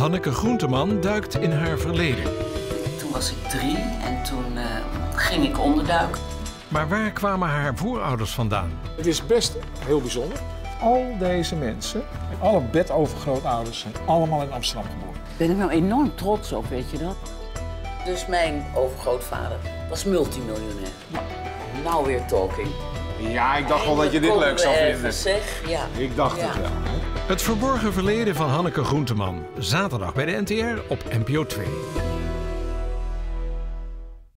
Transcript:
Hanneke Groenteman duikt in haar verleden. Toen was ik drie en toen uh, ging ik onderduiken. Maar waar kwamen haar voorouders vandaan? Het is best heel bijzonder. Al deze mensen, alle bedovergrootouders, zijn allemaal in Amsterdam geboren. Ben ik nou enorm trots op, weet je dat? Dus mijn overgrootvader was multimiljonair. Nou weer talking. Ja, ik dacht wel dat je dit leuk zou vinden. Zeg, ja. Ik dacht ja. het wel. Het verborgen verleden van Hanneke Groenteman. Zaterdag bij de NTR op NPO 2.